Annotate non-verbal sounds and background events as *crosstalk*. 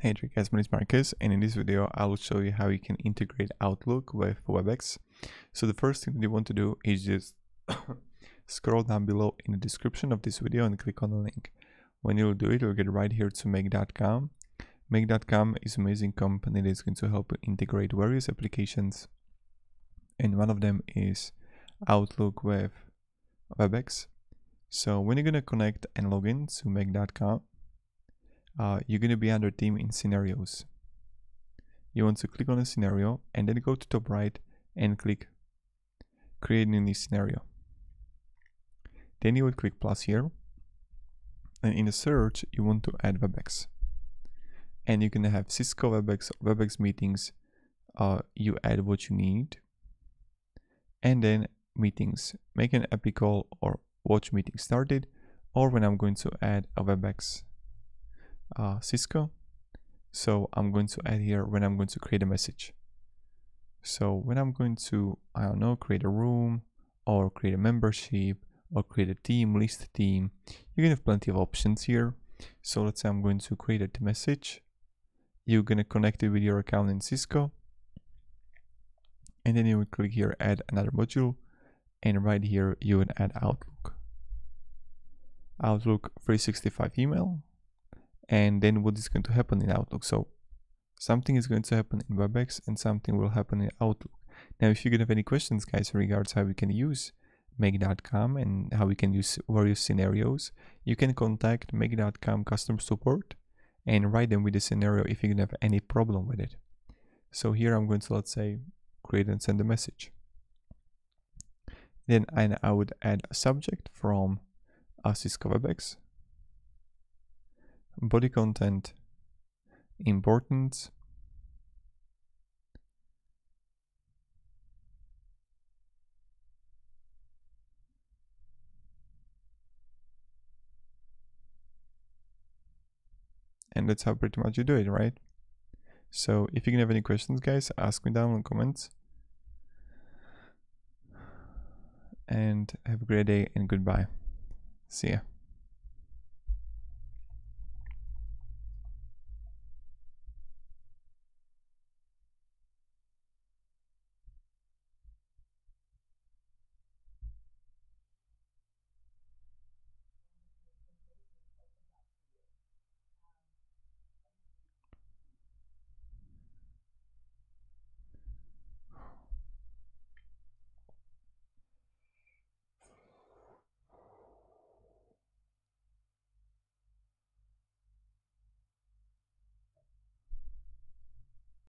Hey there guys, my name is Marcus and in this video I will show you how you can integrate Outlook with WebEx. So the first thing that you want to do is just *coughs* scroll down below in the description of this video and click on the link. When you'll do it, you'll get right here to make.com. Make.com is an amazing company that is going to help you integrate various applications and one of them is Outlook with WebEx. So when you're going to connect and log in to make.com, uh, you're going to be under team in scenarios. You want to click on a scenario and then go to top right and click create a new scenario. Then you would click plus here and in the search you want to add WebEx. And you can have Cisco WebEx WebEx meetings. Uh, you add what you need and then meetings. Make an API call or watch meeting started or when I'm going to add a WebEx uh, Cisco. So I'm going to add here when I'm going to create a message. So when I'm going to, I don't know, create a room or create a membership or create a team, list team, you're gonna have plenty of options here. So let's say I'm going to create a message. You're gonna connect it with your account in Cisco. And then you would click here, add another module. And right here, you would add Outlook. Outlook 365 email and then what is going to happen in Outlook. So something is going to happen in WebEx and something will happen in Outlook. Now, if you have any questions, guys, regards how we can use Make.com and how we can use various scenarios, you can contact Make.com customer support and write them with the scenario if you can have any problem with it. So here I'm going to, let's say, create and send a message. Then I would add a subject from Cisco WebEx body content, importance, and that's how pretty much you do it, right? So if you can have any questions, guys, ask me down in the comments. And have a great day and goodbye. See ya.